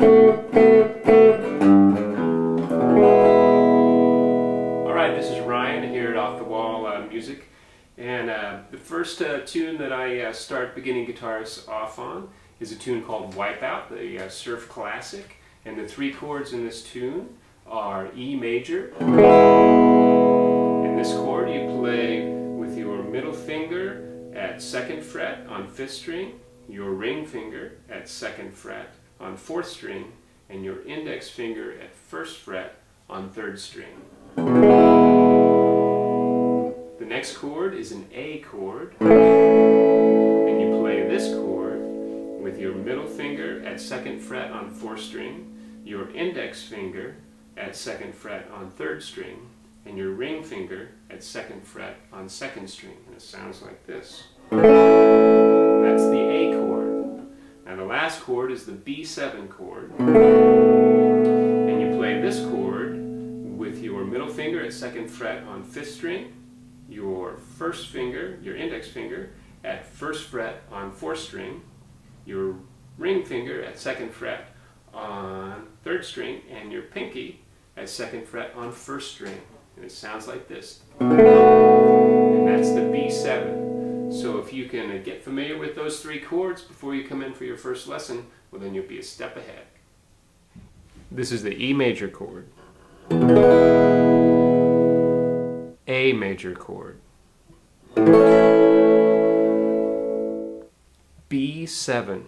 Alright, this is Ryan here at Off the Wall uh, Music. And uh, the first uh, tune that I uh, start beginning guitarists off on is a tune called Wipeout, the uh, surf classic. And the three chords in this tune are E major. And this chord you play with your middle finger at second fret on fifth string, your ring finger at second fret, on fourth string, and your index finger at first fret on third string. The next chord is an A chord, and you play this chord with your middle finger at second fret on fourth string, your index finger at second fret on third string, and your ring finger at second fret on second string. And it sounds like this. Chord is the B7 chord. And you play this chord with your middle finger at second fret on fifth string, your first finger, your index finger, at first fret on fourth string, your ring finger at second fret on third string, and your pinky at second fret on first string. And it sounds like this. You can get familiar with those three chords before you come in for your first lesson, well then you'll be a step ahead. This is the E major chord. A major chord. B7.